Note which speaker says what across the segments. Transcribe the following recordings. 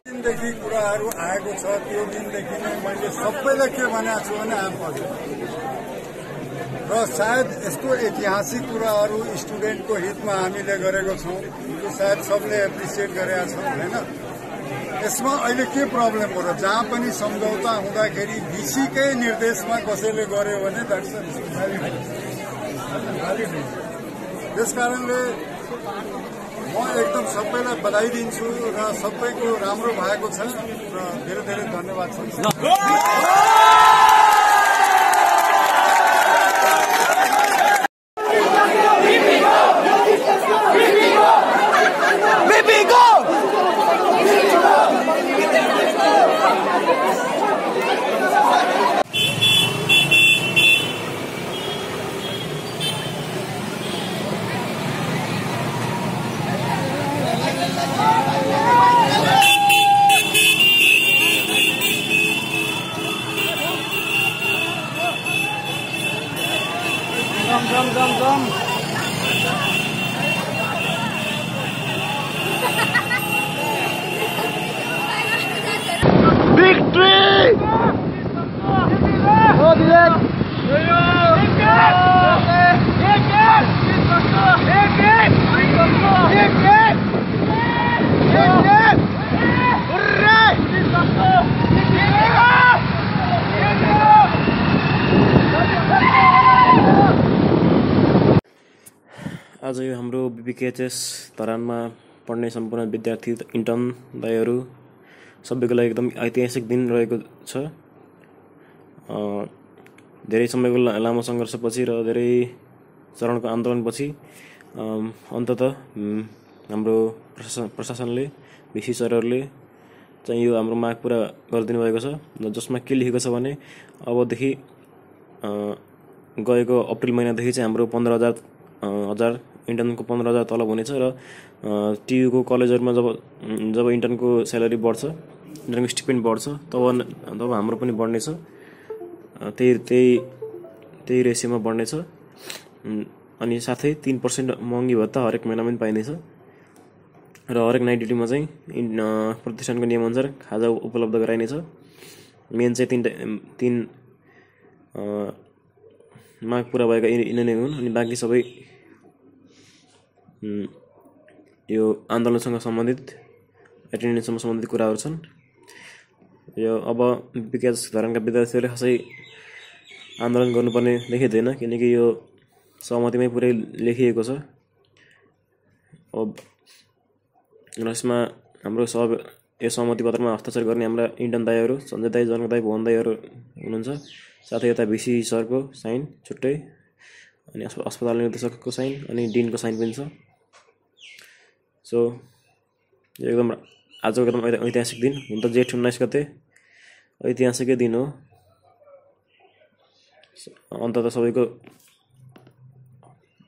Speaker 1: दिनदेखि कुराहरू आएको छ त्यो दिनदेखि नै मैले सबैलाई के भनेको छु भने आम र सायद यस्तो ऐतिहासिक कुराहरू स्टुडेन्टको हितमा हामीले गरेको छौँ त्यो सायद सबले एप्रिसिएट गरेका छौँ होइन? यसमा अहिले के प्रब्लम हो र जहाँ पनि सम्झौता हुँदाखेरि बिसीकै निर्देशमा कसैले गर्यो भने द्याट्स त्यस कारणले म एकदम सबैलाई बधाई दिन्छु र सबैको राम्रो भएको छ र धेरै धेरै धन्यवाद छ।
Speaker 2: dam dam dam dam.
Speaker 3: आज यो हाम्रो बिबिकेएचएस धरानमा पढ्ने सम्पूर्ण विद्यार्थी इन्टर्न दाईहरू सबैको लागि एकदम ऐतिहासिक दिन रहेको छ। धेरै समयको लामो सङ्घर्षपछि र धेरै चरणको आन्दोलनपछि अन्तत हाम्रो प्रशासन प्रशासनले भिसी सरहरूले चाहिँ यो हाम्रो माग पुरा गरिदिनु भएको छ जसमा के लेखेको छ भने अबदेखि गएको अप्रिल महिनादेखि चाहिँ हाम्रो पन्ध्र हजार हजार इन्टर्नको पन्ध्र हजार तलब हुनेछ र टियुको कलेजहरूमा जब जब इन्टर्नको स्यालेरी बढ्छ इन्टर्नको स्टिपेन्ड बढ्छ तब तब हाम्रो पनि बढ्नेछ। त्यही त्यही त्यही रेसियोमा बढ्नेछ। अनि साथै तिन पर्सेन्ट महँगी भत्ता हरेक महिनामा पनि पाइनेछ। र हरेक नाइट ड्युटीमा चाहिँ प्रतिष्ठानको नियमअनुसार खाजा उपलब्ध गराइनेछ। मेन चाहिँ तिन तिन माग पुरा भएका यिनी हुन् अनि बाँकी सबै यो आन्दोलनसँग सम्बन्धित एटेन्डेन्ससँग सम्बन्धित कुराहरू छन्। यो अब विकास धरानका विद्यार्थीहरूले खासै आन्दोलन गर्नुपर्ने देखिँदैन किनकि यो सहमतिमै पुरै लेखिएको छ। अब यसमा हाम्रो सब यो सहमति पत्रमा हस्ताक्षर गर्ने हाम्रा इन्टर्न दाईहरू सञ्जय दाई जनक दाई भुवन दाईहरू हुनुहुन्छ। साथै यता भिसी सरको साइन छुट्टै। अनि अस्प- अस्पताल निर्देशकको साइन अनि डिनको साइन पनि छ। सो यो एकदम आजको एकदम ऐति- ऐतिहासिक दिन। हुन त जेठ उन्नाइस गते ऐतिहासिकै दिन हो। अन्तत सबैको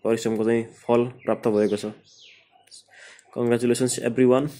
Speaker 3: परिश्रमको चाहिँ फल प्राप्त भएको छ। Congratulations every one